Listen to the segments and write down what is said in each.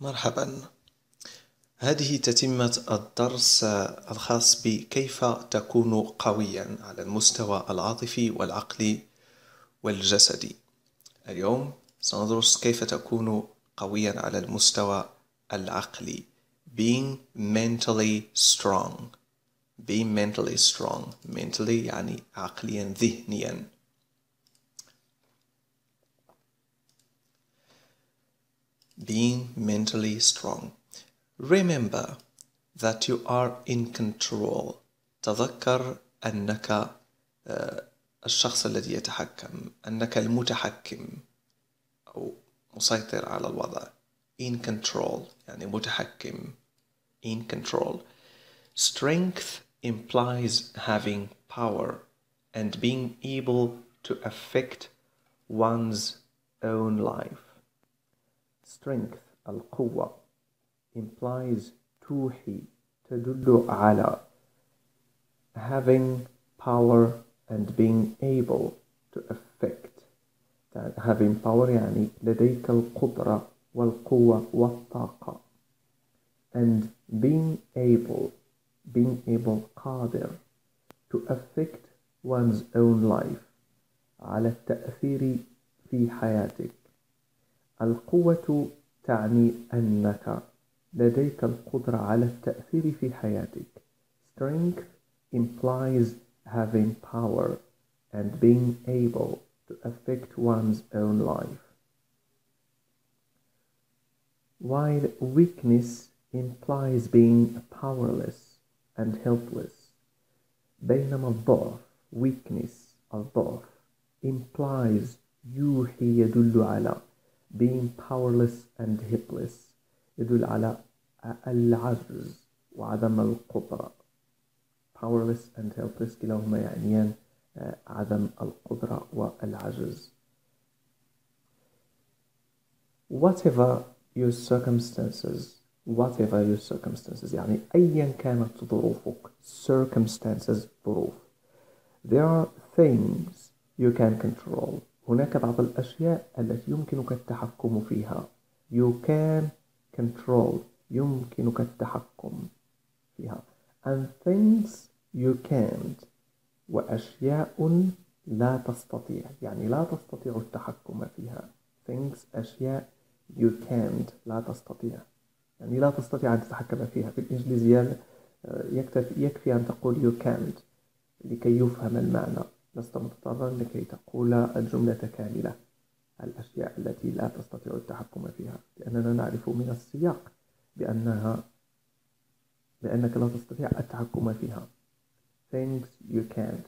مرحبا. هذه تتمة الدرس الخاص بكيف تكون قويا على المستوى العاطفي والعقلي والجسدي. اليوم سندرس كيف تكون قويا على المستوى العقلي. Being mentally strong. Being mentally strong. Mentally يعني عقليا ذهنيا. being mentally strong. Remember that you are in control. تذكر أنك الشخص الذي يتحكم أنك المتحكم أو مسيطر على الوضع in control يعني متحكم in control strength implies having power and being able to affect one's own life strength القوة implies توحي تدل على having power and being able to affect having power يعني لديك القدرة والقوة والطاقة and being able being able قادر to affect one's own life على التأثير في حياتك القوة تعني أنك لديك القدرة على التأثير في حياتك. Strength implies having power and being able to affect one's own life. While weakness implies being powerless and helpless. بينما الضعف weakness الضعف implies يوحي يدل على being powerless and helpless يدل على العجز وعدم القدرة powerless and helpless كلاهما يعنيان عدم القدرة والعجز whatever your circumstances whatever your circumstances يعني أيا كانت ظروفك circumstances ظروف there are things you can control هناك بعض الأشياء التي يمكنك التحكم فيها. You can control. يمكنك التحكم فيها. And things you can't. وأشياء لا تستطيع. يعني لا تستطيع التحكم فيها. Things أشياء you can't. لا تستطيع. يعني لا تستطيع أن تتحكم فيها. في الإنجليزية يكفي, يكفي أن تقول you can't لكي يفهم المعنى. لست مضطرا لكي تقول الجملة كاملة. الأشياء التي لا تستطيع التحكم فيها. لأننا نعرف من السياق بأنها بأنك لا تستطيع التحكم فيها. Things you can't.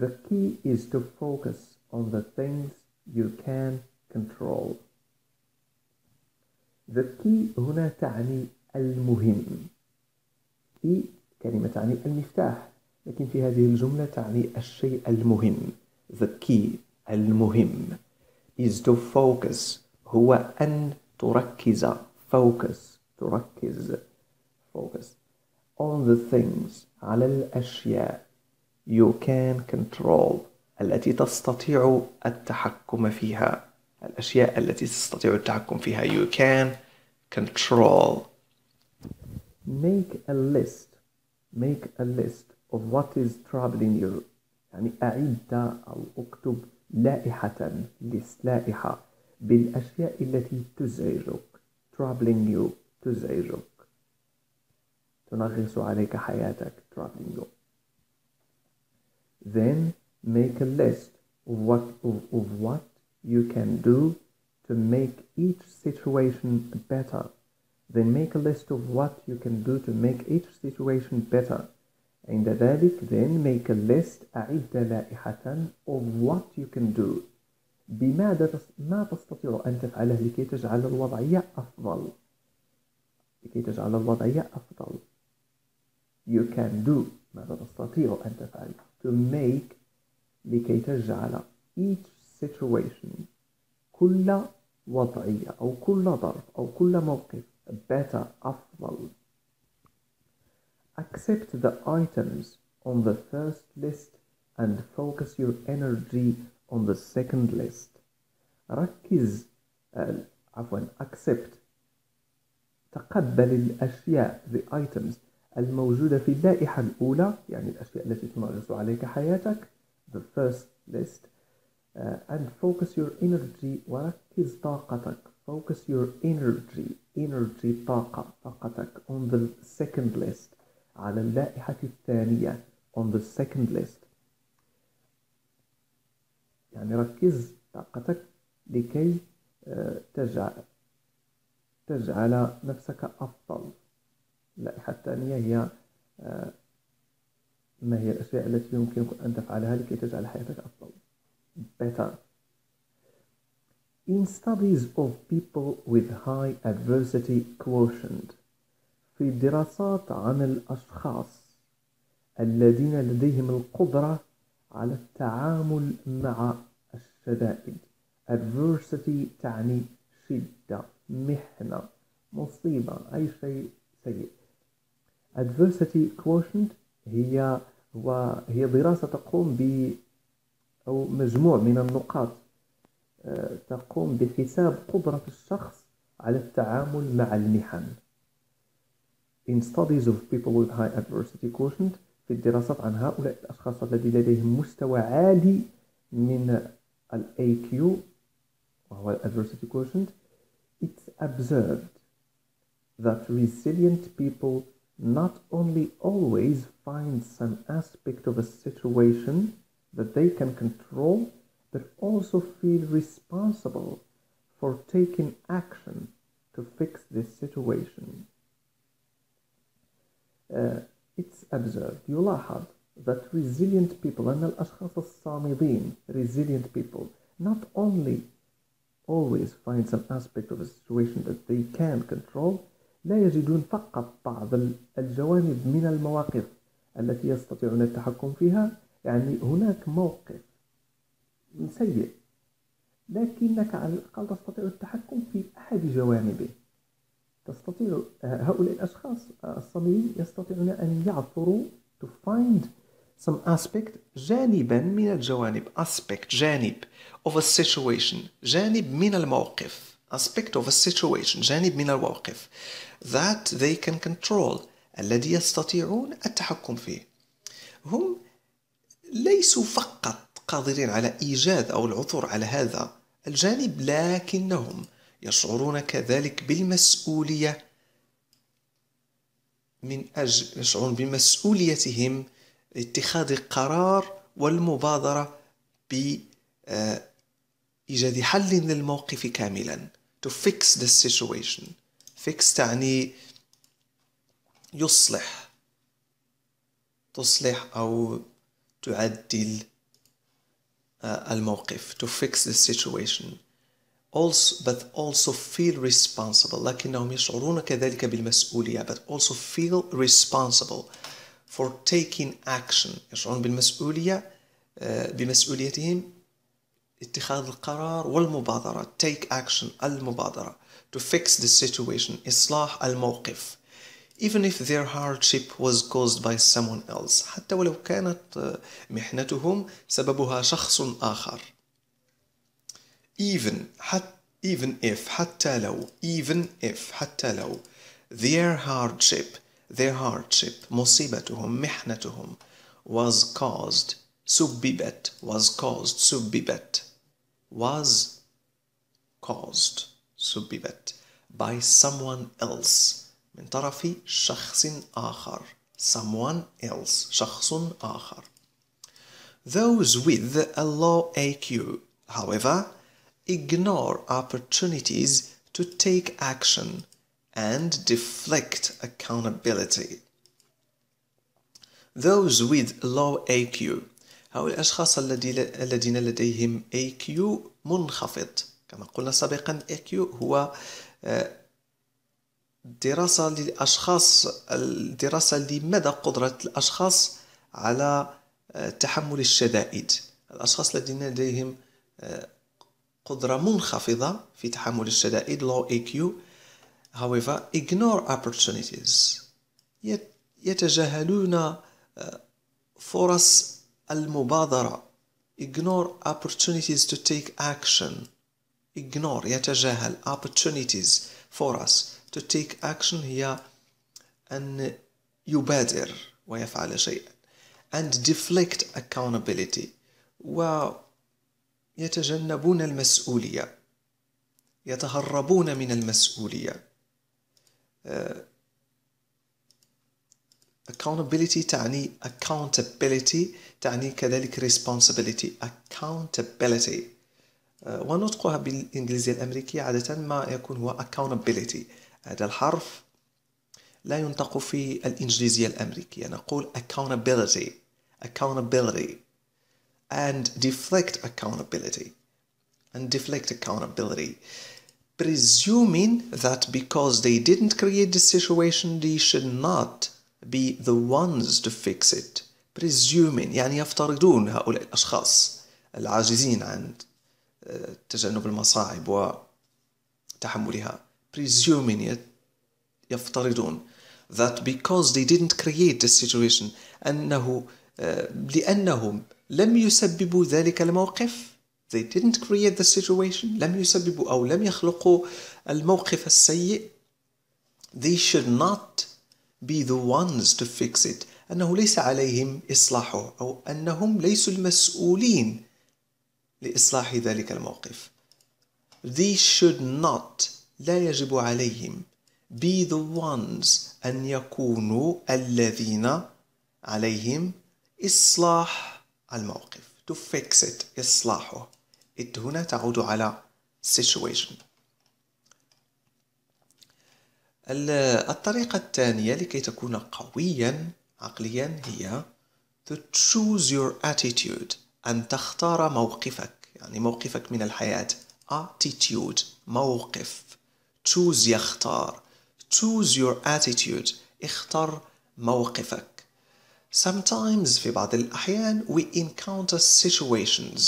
The key is to focus on the things you can control. The key هنا تعني المهم. Key كلمة تعني المفتاح. لكن في هذه الجملة تعني الشيء المهم the key المهم. Is to focus. هو أن تركز. Focus. تركز. Focus. On the things على الأشياء you can control التي تستطيع التحكم فيها. الأشياء التي تستطيع التحكم فيها you can control. Make a list. Make a list. of what is troubling you يعني أعد أو أكتب لائحة list لائحة بالأشياء التي تزعجك troubling you تزعجك تنغص عليك حياتك troubling you then make a list of what, of, of what you can do to make each situation better then make a list of what you can do to make each situation better عند ذلك then make a list أعد لائحة of what you can do. بماذا ما تستطيع أن تفعله لكي تجعل الوضعية أفضل? لكي تجعل الوضعية أفضل. You can do. ماذا تستطيع أن تفعل؟ To make لكي تجعل each situation كل وضعية أو كل ظرف أو كل موقف better أفضل. Accept the items on the first list and focus your energy on the second list. ركز عفوا accept تقبل الأشياء the items الموجودة في اللائحة الأولى يعني الأشياء التي تمارس عليك حياتك the first list uh, and focus your energy وركز طاقتك focus your energy energy طاقة طاقتك on the second list على اللائحة الثانية on the second list. يعني ركز طاقتك لكي تجعل تجعل نفسك أفضل. اللائحة الثانية هي ما هي الأشياء التي يمكنك أن تفعلها لكي تجعل حياتك أفضل. Better. In studies of people with high adversity quotient في دراسات عن الأشخاص الذين لديهم القدرة على التعامل مع الشدائد. Adversity تعني شدة محنة مصيبة أي شيء سيء. Adversity quotient هي وهي دراسة تقوم ب أو مجموع من النقاط آه، تقوم بحساب قدرة الشخص على التعامل مع المحن. In studies of people with high adversity quotient في الدراسات عن هؤلاء الأشخاص الذين لديهم مستوى عالي من ال AQ وهو adversity quotient it's observed that resilient people not only always find some aspect of a situation that they can control, but also feel responsible for taking action to fix this situation. Uh, it's observed يلاحظ that resilient people أن الأشخاص الصامدين resilient people not only always find some aspect of a situation that they can control لا يجدون فقط بعض الجوانب من المواقف التي يستطيعون التحكم فيها. يعني هناك موقف سيء لكنك على الأقل تستطيع التحكم في أحد جوانبه. تستطيع هؤلاء الأشخاص الصامدين يستطيعون أن يعثروا to find some aspect جانبا من الجوانب aspect جانب of a situation جانب من الموقف aspect of a situation جانب من الموقف that they can control الذي يستطيعون التحكم فيه. هم ليسوا فقط قادرين على إيجاد أو العثور على هذا الجانب لكنهم يشعرون كذلك بالمسؤولية من أجل يشعرون بمسؤوليتهم اتخاذ قرار والمبادرة بإيجاد حل للموقف كاملا. To fix the situation. Fix تعني يصلح. تصلح أو تعدل الموقف. To fix the situation. also but also feel responsible لكنهم يشعرون كذلك بالمسؤولية but also feel responsible for taking action يشعرون بالمسؤولية بمسؤوليتهم اتخاذ القرار والمبادرة take action المبادرة to fix the situation إصلاح الموقف even if their hardship was caused by someone else حتى ولو كانت محنتهم سببها شخص آخر even حتى even if حتى لو even if حتى لو their hardship their hardship مصيبتهم محنتهم was caused سببت was caused سببت was caused سببت by someone else من طرف شخص آخر someone else شخص آخر Those with a low AQ, however, ignore opportunities to take action and deflect accountability. Those with low AQ هؤلاء الأشخاص الذين لديهم AQ منخفض. كما قلنا سابقا AQ هو دراسة للأشخاص الدراسة لمدى قدرة الأشخاص على تحمل الشدائد. الأشخاص الذين لديهم قدرة منخفضة في تحمل الشدائد low AQ however ignore opportunities يتجاهلون فرص المبادرة ignore opportunities to take action ignore يتجاهل opportunities فرص to take action هي أن يبادر ويفعل شيئا and deflect accountability ويتجنبون المسؤولية يتهربون من المسؤولية. uh, accountability تعني accountability تعني كذلك responsibility accountability. uh, ونطقها بالإنجليزية الأمريكية عادة ما يكون هو accountability. هذا الحرف لا ينطق في الإنجليزية الأمريكية. نقول accountability accountability. and deflect accountability and deflect accountability presuming that because they didn't create the situation they should not be the ones to fix it presuming يعني يفترضون هؤلاء الأشخاص العاجزين عن تجنب المصاعب وتحملها presuming يفترضون that because they didn't create the situation أنه لأنهم لم يسببوا ذلك الموقف. They didn't create the situation. لم يسببوا أو لم يخلقوا الموقف السيء. They should not be the ones to fix it. أنه ليس عليهم إصلاحه أو أنهم ليسوا المسؤولين لإصلاح ذلك الموقف. They should not لا يجب عليهم be the ones أن يكونوا الذين عليهم إصلاح الموقف. To fix it إصلاحه. It هنا تعود على situation. الطريقة الثانية لكي تكون قويا عقليا هي to choose your attitude. أن تختار موقفك. يعني موقفك من الحياة. Attitude. موقف. Choose يختار. Choose your attitude. اختر موقفك. sometimes في بعض الأحيان we encounter situations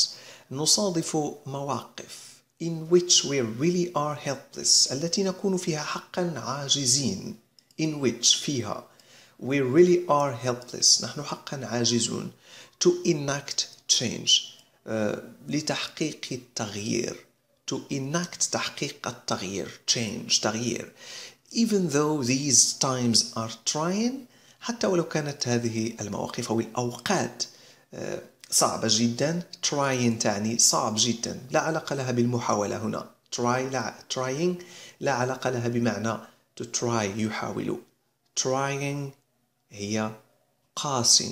نصادف مواقف in which we really are helpless التي نكون فيها حقا عاجزين in which فيها we really are helpless نحن حقا عاجزون to enact change uh, لتحقيق التغيير to enact تحقيق التغيير change تغيير even though these times are trying حتى ولو كانت هذه المواقف أو الأوقات صعبة جدا trying تعني صعب جدا. لا علاقة لها بالمحاولة هنا. Try لا trying لا علاقة لها بمعنى to try يحاول. Trying هي قاس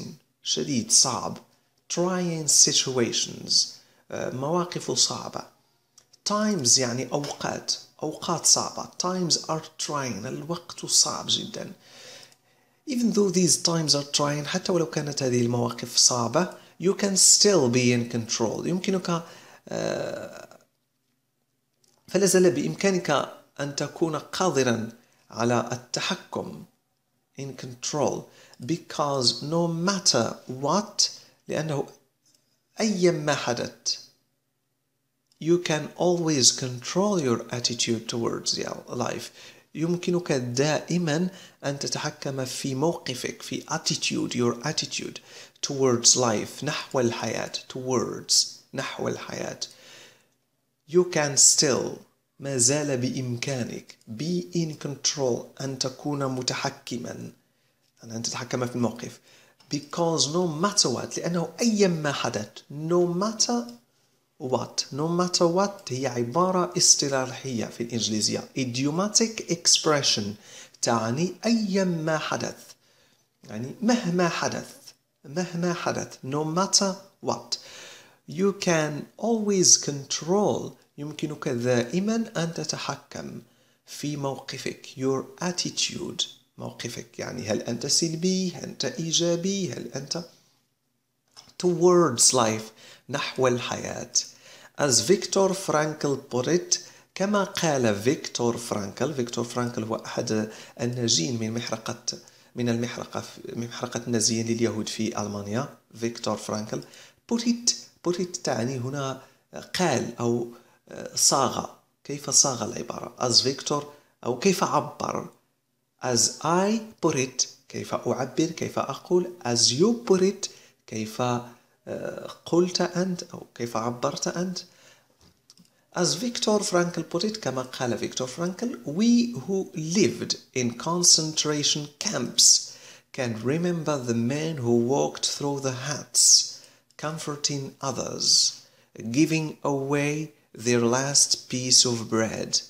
شديد صعب. Trying situations مواقف صعبة. Times يعني أوقات أوقات صعبة. Times are trying الوقت صعب جدا. even though these times are trying حتى ولو كانت هذه المواقف صعبة you can still be in control يمكنك فلا زال بإمكانك أن تكون قادرا على التحكم in control because no matter what لأنه أيا ما حدث you can always control your attitude towards life يمكنك دائما أن تتحكم في موقفك في attitude your attitude towards life نحو الحياة towards نحو الحياة. You can still ما زال بإمكانك be in control أن تكون متحكما أن تتحكم في الموقف. Because no matter what لأنه أيا ما حدث no matter what? No matter what هي عبارة اصطلاحية في الإنجليزية. Idiomatic expression تعني أيا ما حدث. يعني مهما حدث مهما حدث no matter what. You can always control يمكنك دائما أن تتحكم في موقفك. Your attitude موقفك. يعني هل أنت سلبي؟ هل أنت إيجابي؟ هل أنت towards life نحو الحياة. As Frankl put it كما قال فيكتور فرانكل فيكتور فرانكل هو أحد الناجين من محرقة من المحرقة من محرقة النازيين لليهود في ألمانيا. فيكتور فرانكل put it تعني هنا قال أو صاغ. كيف صاغ العبارة؟ As Victor أو كيف عبر؟ As I put it كيف أعبر؟ كيف أقول؟ As you put it كيف قلت أنت أو كيف عبرت أنت As Viktor Frankl put it, كما قال Viktor Frankl, we who lived in concentration camps can remember the men who walked through the huts, comforting others, giving away their last piece of bread.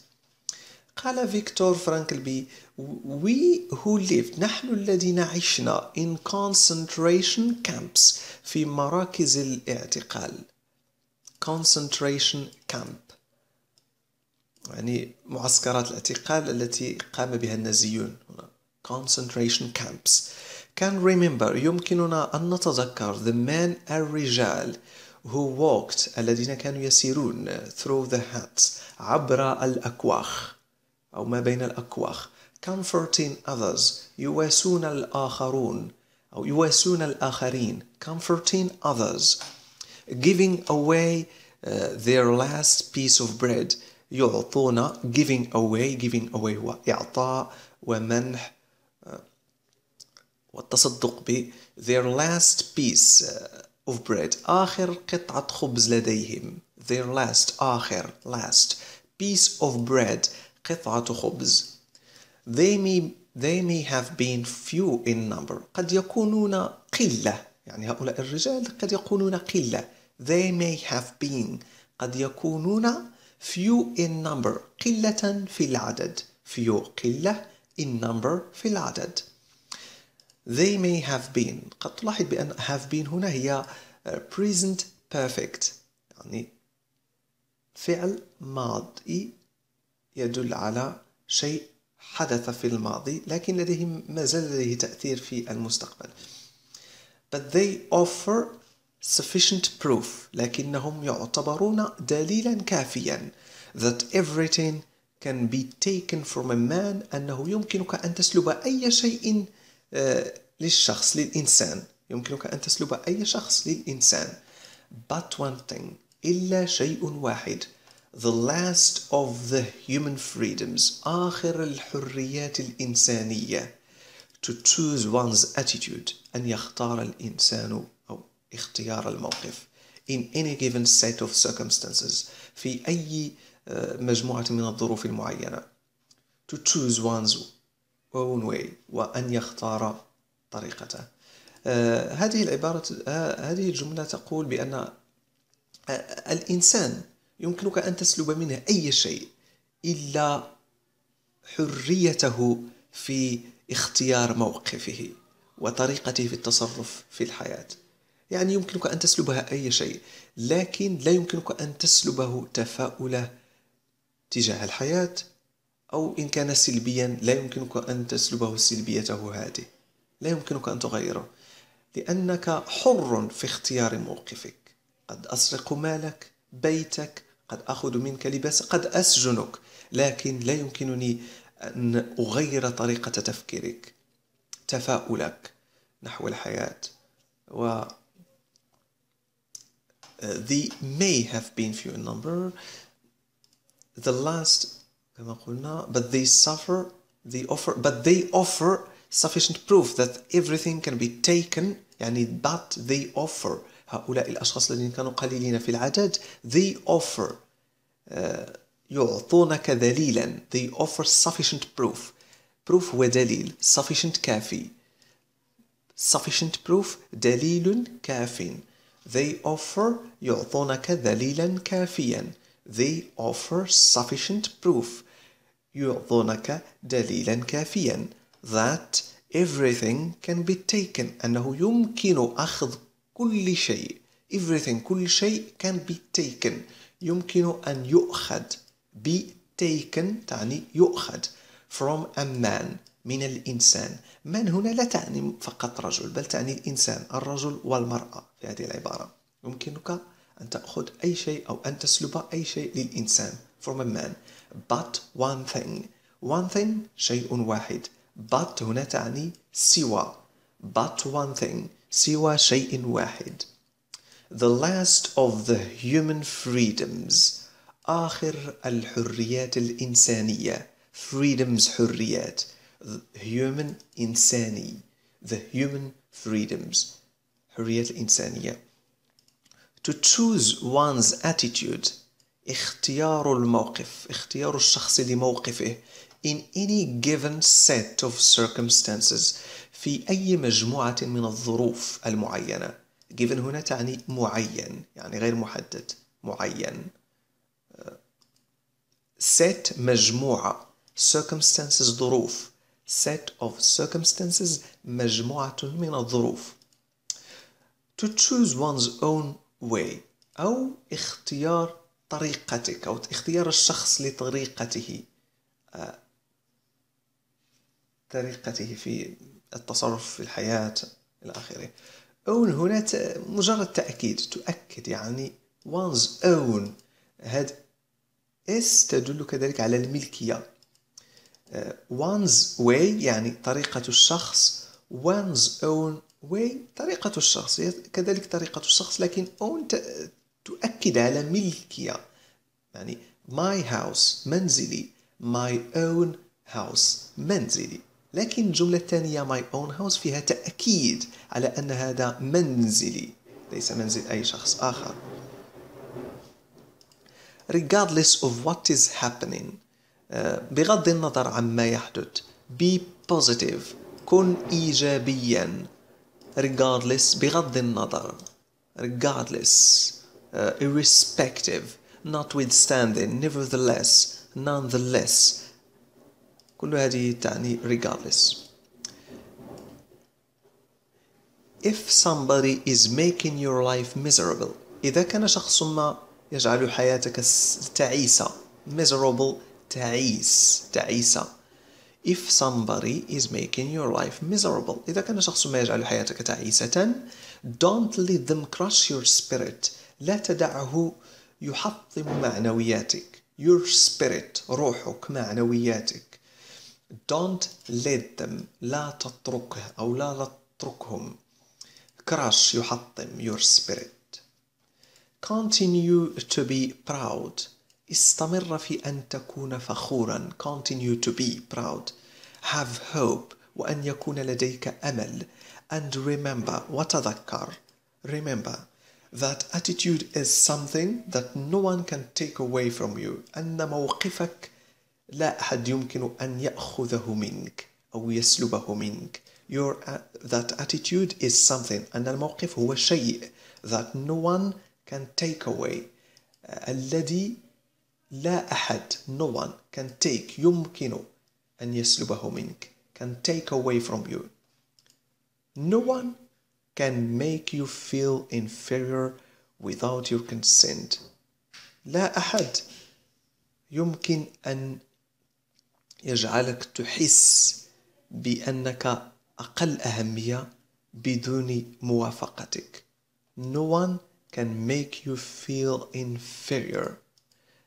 قال فيكتور فرانكل بي we who lived نحن الذين عشنا in concentration camps في مراكز الاعتقال. concentration camp. يعني معسكرات الاعتقال التي قام بها النازيون هنا. concentration camps. Can remember يمكننا أن نتذكر the men الرجال who walked الذين كانوا يسيرون through the huts عبر الأكواخ. أو ما بين الأكواخ comforting others يواسون الآخرون أو يواسون الآخرين comforting others giving away uh, their last piece of bread يعطون giving away giving away هو إعطاء ومنح uh, والتصدق ب their last piece uh, of bread آخر قطعة خبز لديهم their last آخر last piece of bread قطعة خبز they may they may have been few in number قد يكونون قلة يعني هؤلاء الرجال قد يكونون قلة they may have been قد يكونون few in number قلة في العدد few قلة in number في العدد they may have been قد تلاحظ بأن have been هنا هي present perfect يعني فعل ماضي يدل على شيء حدث في الماضي لكن لديه ما زال لديه تأثير في المستقبل. But they offer sufficient proof لكنهم يعتبرون دليلا كافيا that everything can be taken from a man أنه يمكنك أن تسلب أي شيء للشخص للإنسان. يمكنك أن تسلب أي شخص للإنسان. But one thing إلا شيء واحد. The last of the human freedoms آخر الحريات الإنسانية. To choose one's attitude أن يختار الإنسان أو اختيار الموقف. In any given set of circumstances في أي مجموعة من الظروف المعينة. To choose one's own way وأن يختار طريقته. هذه العبارة هذه الجملة تقول بأن الإنسان يمكنك أن تسلب منه أي شيء إلا حريته في اختيار موقفه وطريقته في التصرف في الحياة. يعني يمكنك أن تسلبها أي شيء لكن لا يمكنك أن تسلبه تفاؤله تجاه الحياة أو إن كان سلبيا لا يمكنك أن تسلبه سلبيته هذه. لا يمكنك أن تغيره لأنك حر في اختيار موقفك. قد أسرق مالك بيتك قد أخذ منك لباس قد أسجنك لكن لا يمكنني أن أغير طريقة تفكيرك تفاؤلك نحو الحياة و the may have been few in number the last كما قلنا but they suffer they offer but they offer sufficient proof that everything can be taken يعني but they offer هؤلاء الأشخاص الذين كانوا قليلين في العدد they offer uh, يعطونك دليلا they offer sufficient proof proof هو دليل sufficient كافي sufficient proof دليل كاف they offer يعطونك دليلا كافيا they offer sufficient proof يعطونك دليلا كافيا that everything can be taken أنه يمكن أخذ كل شيء. Everything كل شيء can be taken يمكن أن يؤخذ. be taken تعني يؤخذ. From a man من الإنسان. من هنا لا تعني فقط رجل بل تعني الإنسان الرجل والمرأة في هذه العبارة. يمكنك أن تأخذ أي شيء أو أن تسلب أي شيء للإنسان from a man. But one thing. One thing شيء واحد. But هنا تعني سوى. But one thing. سوى شيء واحد the last of the human freedoms آخر الحريات الإنسانية freedoms حريات human إنساني the human freedoms حريات الإنسانية to choose one's attitude اختيار الموقف اختيار الشخص لموقفه in any given set of circumstances في أي مجموعة من الظروف المعينة. given هنا تعني معين يعني غير محدد معين. set مجموعة circumstances ظروف. set of circumstances مجموعة من الظروف. to choose one's own way أو اختيار طريقتك أو اختيار الشخص لطريقته. طريقته في التصرف في الحياة إلى آخره. own هنا مجرد تأكيد تؤكد يعني one's own هاد اس تدل كذلك على الملكية. One's way يعني طريقة الشخص one's own way طريقة الشخص كذلك طريقة الشخص لكن own تؤكد على ملكية. يعني my house منزلي my own house منزلي. لكن الجملة الثانية my own house فيها تأكيد على أن هذا منزلي ليس منزل أي شخص آخر regardless of what is happening بغض النظر عما يحدث be positive كن إيجابيا regardless بغض النظر regardless uh, irrespective notwithstanding nevertheless nonetheless كل هذه تعني regardless if somebody is making your life miserable إذا كان شخص ما يجعل حياتك تعيسة miserable تعيس تعيسة if somebody is making your life miserable إذا كان شخص ما يجعل حياتك تعيسة don't let them crush your spirit لا تدعه يحطم معنوياتك your spirit روحك معنوياتك don't let them لا تتركه أو لا تتركهم crush يحطم your spirit continue to be proud استمر في أن تكون فخورا continue to be proud have hope وأن يكون لديك أمل and remember وتذكر remember that attitude is something that no one can take away from you أن موقفك لا أحد يمكن أن يأخذه منك أو يسلبه منك Your, uh, that attitude is something أن الموقف هو شيء that no one can take away uh, الذي لا أحد no one can take يمكن أن يسلبه منك can take away from you no one can make you feel inferior without your consent لا أحد يمكن أن يجعلك تحس بأنك أقل أهمية بدون موافقتك. No one can make you feel inferior.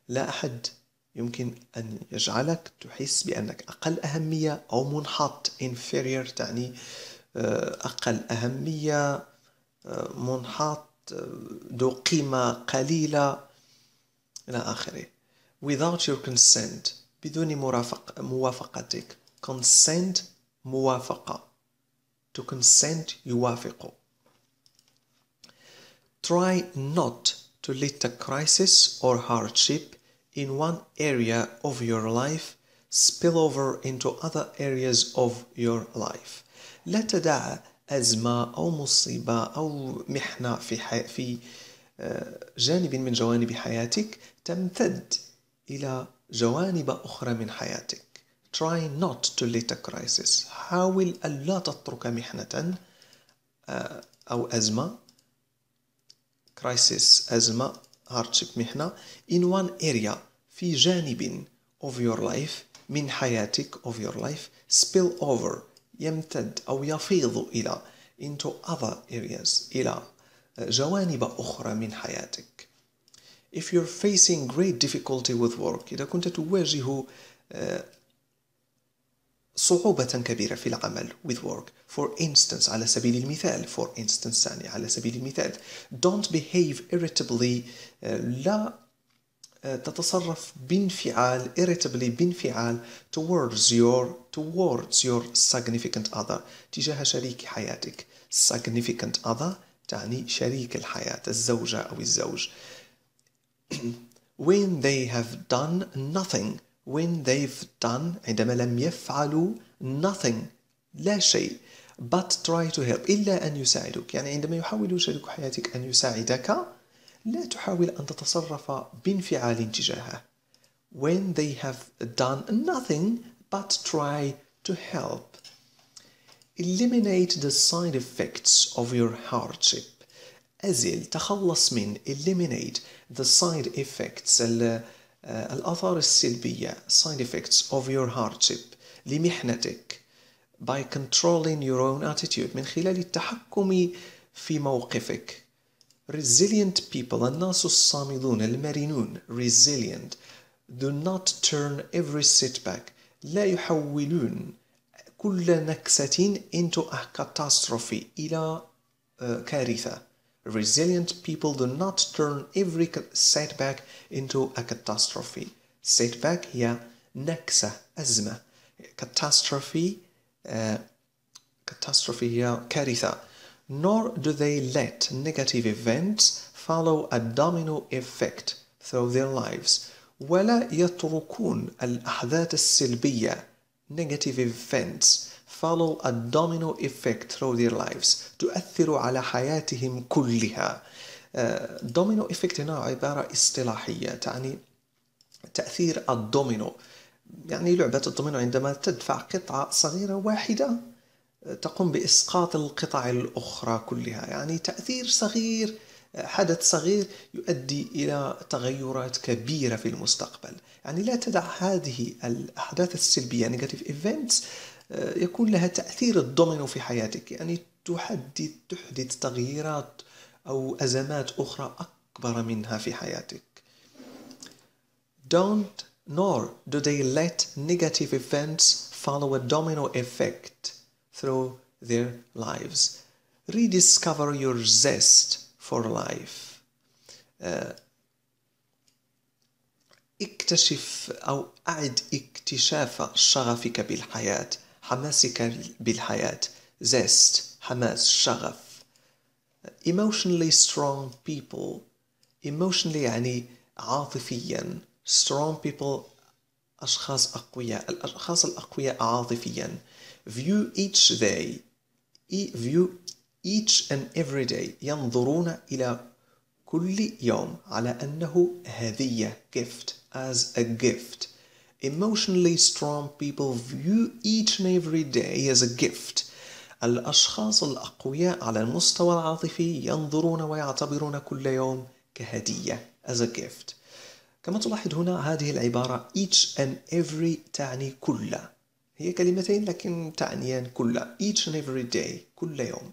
لا أحد يمكن أن يجعلك تحس بأنك أقل أهمية أو منحط. Inferior تعني أقل أهمية منحط ذو قيمة قليلة إلى آخره. Without your consent بدون مرافق موافقتك consent موافقة to consent يوافق try not to let a crisis or hardship in one area of your life spill over into other areas of your life لا تدع أزمة أو مصيبة أو محنة في. في جانب من جوانب حياتك تمتد إلى جوانب أخرى من حياتك. Try not to let a crisis. حاول ألا تترك محنة أو أزمة. Crisis أزمة hardship محنة. In one area في جانب of your life من حياتك of your life spill over يمتد أو يفيض إلى into other areas إلى جوانب أخرى من حياتك. If you're facing great difficulty with work إذا كنت تواجه صعوبة كبيرة في العمل with work for instance على سبيل المثال for instance يعني على سبيل المثال don't behave irritably لا تتصرف بانفعال irritably بانفعال towards your towards your significant other تجاه شريك حياتك significant other تعني شريك الحياة الزوجة أو الزوج when they have done nothing when they've done عندما لم يفعلوا nothing لا شيء but try to help إلا أن يساعدوك يعني عندما يحاول شريك حياتك أن يساعدك لا تحاول أن تتصرف بانفعال تجاهه when they have done nothing but try to help eliminate the side effects of your hardship أزل تخلص من eliminate the side effects الآثار السلبية side effects of your hardship لمحنتك by controlling your own attitude من خلال التحكم في موقفك resilient people الناس الصامدون المرنون resilient do not turn every setback لا يحولون كل نكسة into a catastrophe إلى كارثة Resilient people do not turn every setback into a catastrophe. Setback هي نكسة أزمة. Catastrophe uh, catastrophe هي كارثة. Nor do they let negative events follow a domino effect through their lives. ولا يتركون الأحداث السلبية negative events follow a domino effect through their lives تؤثر على حياتهم كلها. domino effect هنا عبارة اصطلاحية تعني تأثير الدومينو. يعني لعبة الدومينو عندما تدفع قطعة صغيرة واحدة تقوم بإسقاط القطع الأخرى كلها. يعني تأثير صغير حدث صغير يؤدي إلى تغيرات كبيرة في المستقبل. يعني لا تدع هذه الأحداث السلبية negative events يكون لها تأثير الدومينو في حياتك يعني تحدث تحدث تغييرات أو أزمات أخرى أكبر منها في حياتك Don't nor do they let negative events follow a domino effect through their lives. Rediscover your zest for life. Uh, اكتشف أو أعد اكتشاف شغفك بالحياة حماسك بالحياة zest حماس شغف emotionally strong people emotionally يعني عاطفيا strong people أشخاص أقوياء الأشخاص الأقوياء عاطفيا view each day view each and every day ينظرون إلى كل يوم على أنه هدية gift as a gift Emotionally strong people view each and every day as a gift. الأشخاص الأقوياء على المستوى العاطفي ينظرون ويعتبرون كل يوم كهدية as a gift. كما تلاحظ هنا هذه العبارة each and every تعني كل هي كلمتين لكن تعنيان كل each and every day كل يوم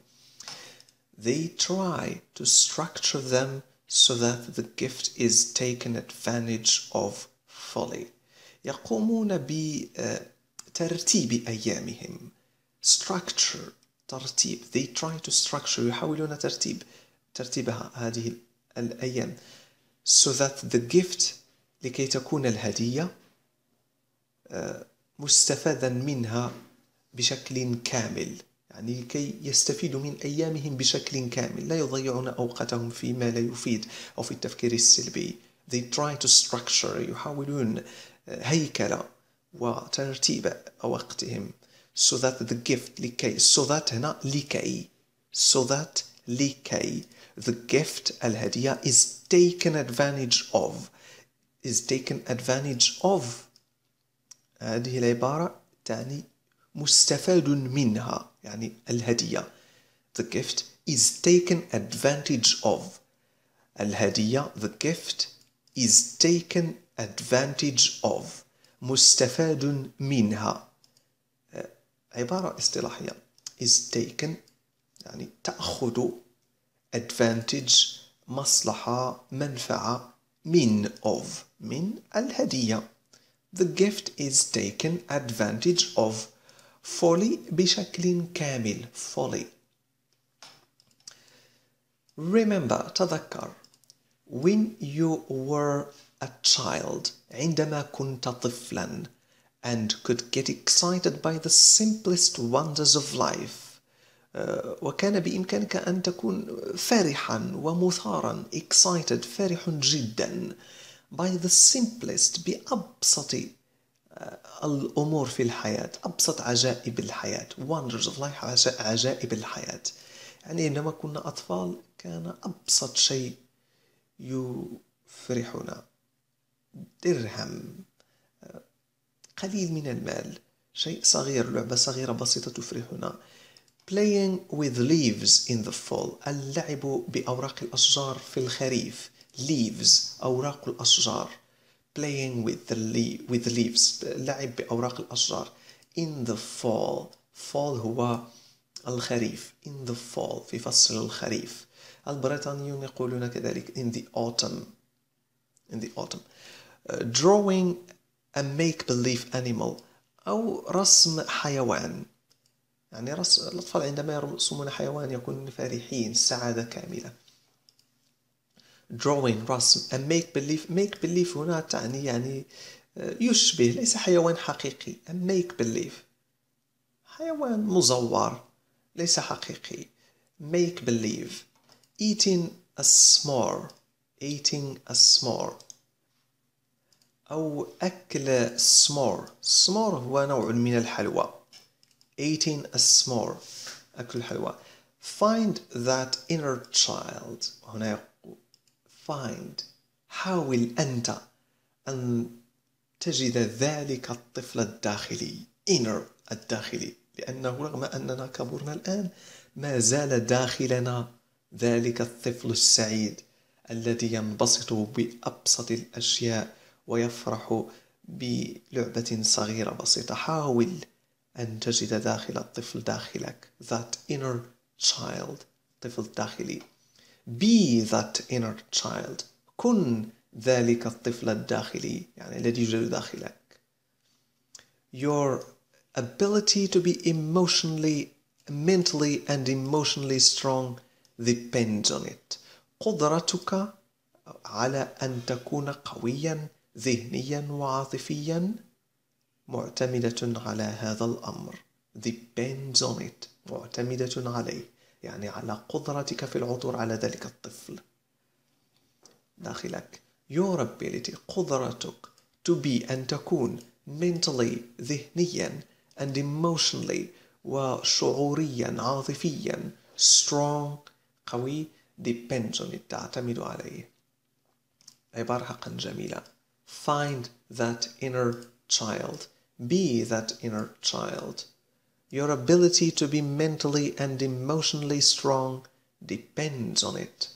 They try to structure them so that the gift is taken advantage of fully. يقومون بترتيب أيامهم. Structure ترتيب. They try to structure يحاولون ترتيب ترتيبها هذه الأيام. So that the gift لكي تكون الهدية مستفادا منها بشكل كامل. يعني لكي يستفيدوا من أيامهم بشكل كامل. لا يضيعون أوقاتهم فيما لا يفيد أو في التفكير السلبي. They try to structure يحاولون هيكلة وترتيب وقتهم so that the gift لكي so that هنا لكي so that لكي the gift الهدية is taken advantage of is taken advantage of هذه العبارة تعني مستفاد منها يعني الهدية the gift is taken advantage of الهدية the gift is taken advantage of مستفاد منها عبارة اصطلاحية is taken يعني تأخذ advantage مصلحة منفعة من of من الهدية the gift is taken advantage of fully بشكل كامل fully remember تذكر when you were a child عندما كنت طفلا and could get excited by the simplest wonders of life. وكان بإمكانك أن تكون فرحا ومثارا excited فرح جدا by the simplest بأبسط الأمور في الحياة أبسط عجائب الحياة wonders of life عجائب الحياة. يعني عندما كنا أطفال كان أبسط شيء يفرحنا. درهم. قليل من المال. شيء صغير لعبة صغيرة بسيطة تفرحنا. Playing with leaves in the fall. اللعب بأوراق الأشجار في الخريف. Leaves أوراق الأشجار. Playing with the leaf with leaves. اللعب بأوراق الأشجار. In the fall. Fall هو الخريف. In the fall في فصل الخريف. البريطانيون يقولون كذلك. In the autumn. In the autumn. Drawing a make believe animal أو رسم حيوان. يعني رسم الأطفال عندما يرسمون حيوان يكونون فرحين سعادة كاملة. Drawing رسم a make believe make believe هنا تعني يعني يشبه ليس حيوان حقيقي a make believe حيوان مزور ليس حقيقي. Make believe eating a s'more. Eating a s'more. أو أكل s'more. s'more هو نوع من الحلوى. Eating a s'more. أكل الحلوى find that inner child. هنا يقول find. حاول أنت أن تجد ذلك الطفل الداخلي. inner الداخلي. لأنه رغم أننا كبرنا الآن ما زال داخلنا ذلك الطفل السعيد الذي ينبسط بأبسط الأشياء ويفرح بلعبة صغيرة بسيطة. حاول أن تجد داخل الطفل داخلك. That inner child. طفل داخلي. Be that inner child. كن ذلك الطفل الداخلي. يعني الذي يوجد داخلك. Your ability to be emotionally mentally and emotionally strong depends on it. قدرتك على أن تكون قويا ذهنيا وعاطفيا معتمدة على هذا الأمر. Depends on it. معتمدة عليه. يعني على قدرتك في العثور على ذلك الطفل. داخلك. Your ability. قدرتك. To be أن تكون. Mentally ذهنيا. And emotionally. وشعوريا. عاطفيا. Strong. قوي. Depends on it. تعتمد عليه. عبارة حقا جميلة. Find that inner child. Be that inner child. Your ability to be mentally and emotionally strong depends on it